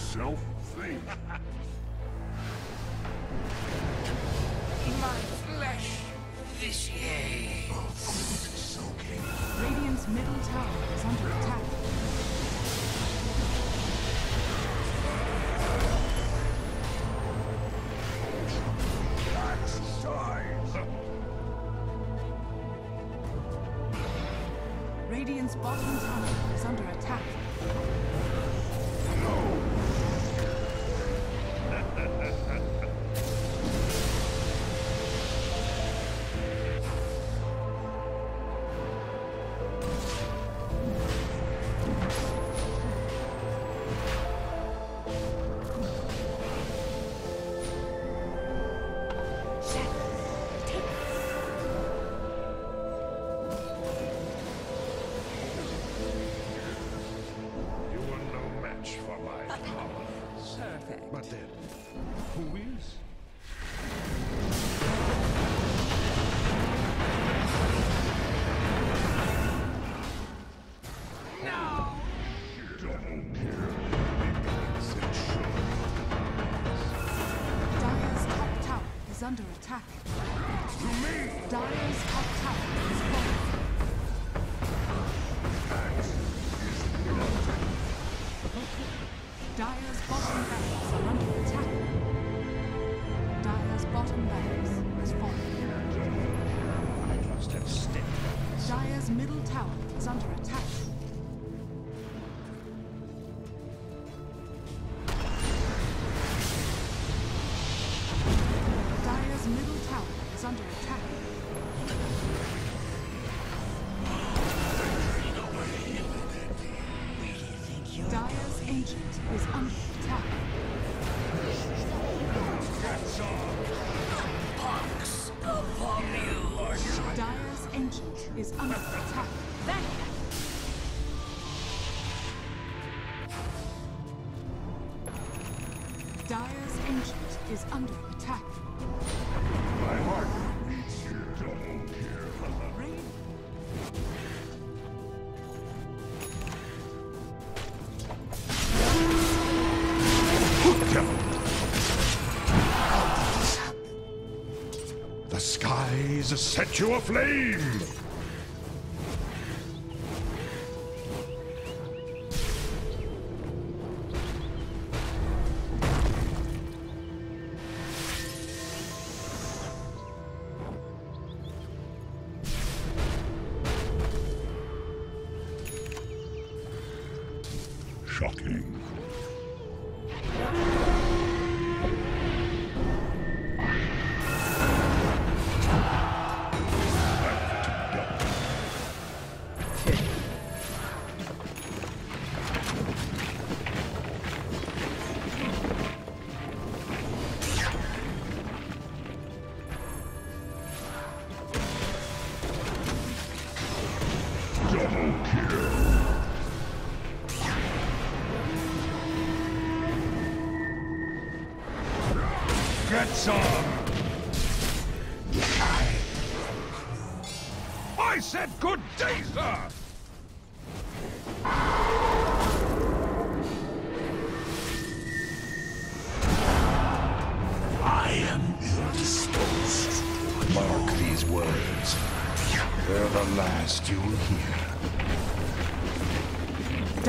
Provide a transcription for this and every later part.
Myself think. My flesh vitiate. Soaking. Radiant's middle tower is under attack. Axe size. Radiant's bottom tower is under attack. You Perfect. But then, who is? Double kill. Because it should. Dire's top tower is under attack. To me! Dire's is under attack. Dire's middle tower is under attack. Dire's ancient is under attack. Dire's ancient is under attack. Dire's Ancient is under attack. My heart beats you. Double kill. Raid The skies set you aflame! Shocking. I said good day, sir! I am ill-disposed. Mark these words. They're the last you'll hear.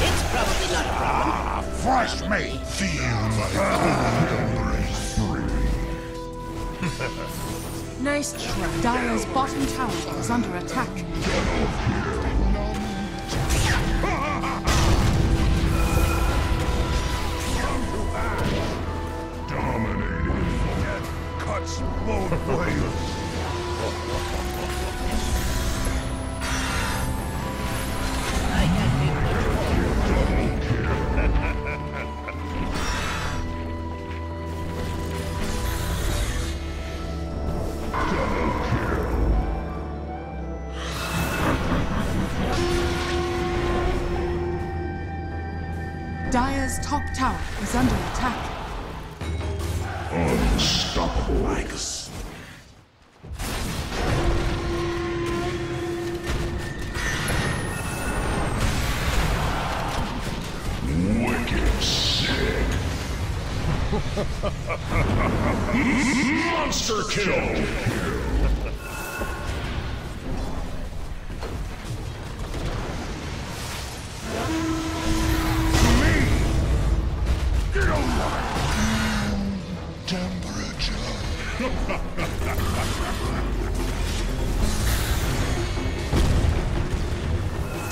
It's probably not a problem. Ah, fresh meat! Feel my cold embrace. Nice try. Dire's bottom tower is under attack. Dominating. Dire's top tower is under attack. Unstoppable. Wicked sick. Monster kill.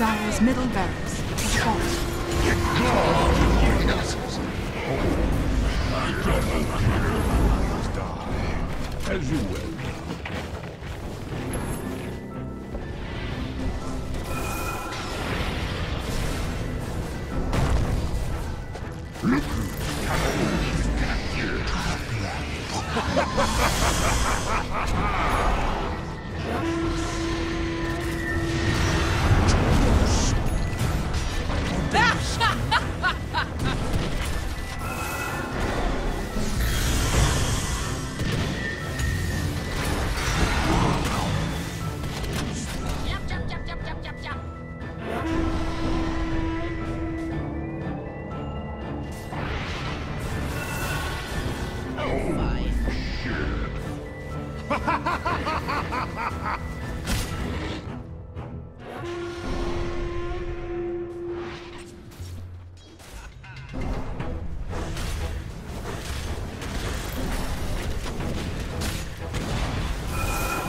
Dire's middle barracks. As you will.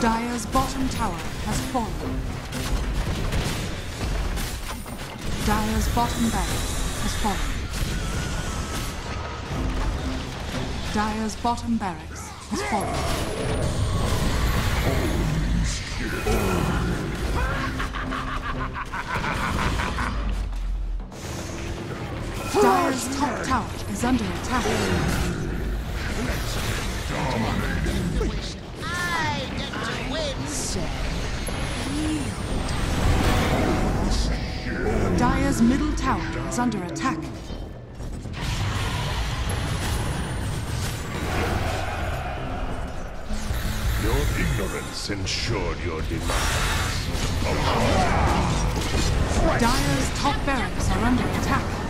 Dire's bottom tower has fallen. Dire's bottom barracks has fallen. Dire's bottom barracks has fallen. Dire's top tower is under attack. Get. Dire's middle tower is under attack. Your ignorance ensured your demise. Dire's top barracks are under attack.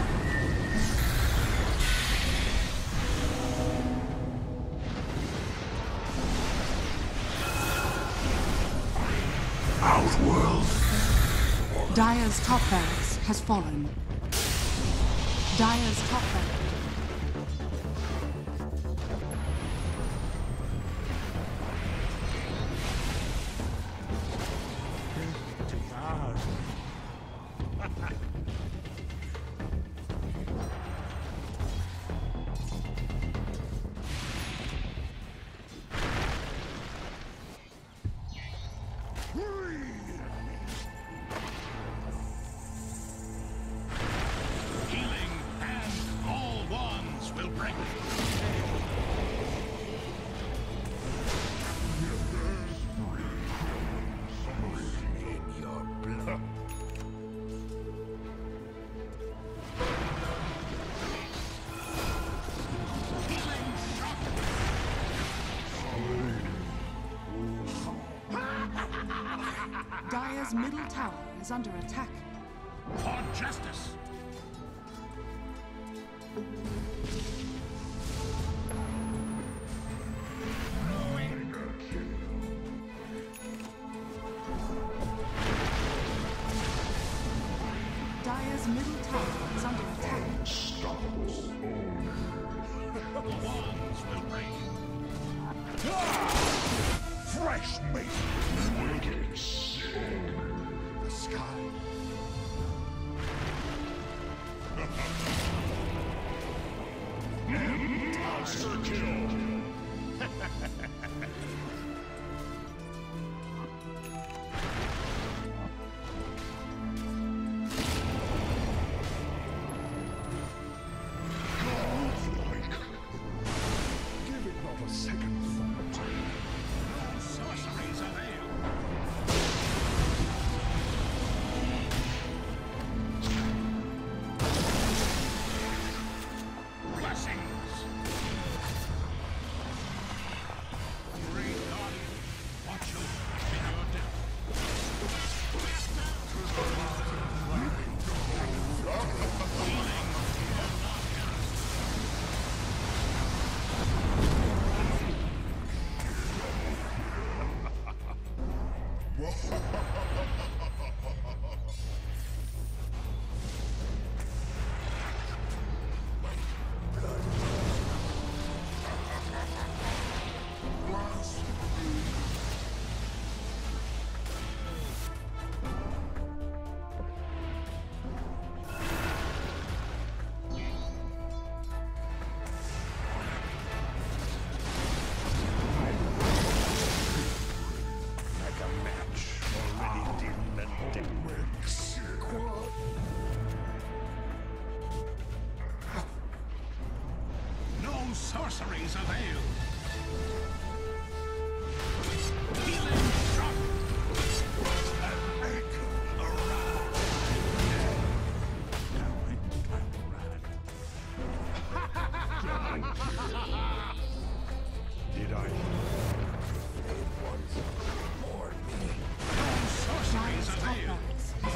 Top barracks has fallen. Dire's top tower is under attack. For justice. Dire's middle tower is under attack. Wands will break. Ah! Fresh meat. The sky. Monster kill. Did I? No sorceries Dire's top avail. barracks has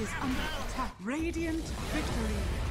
Is under attack. Radiant victory.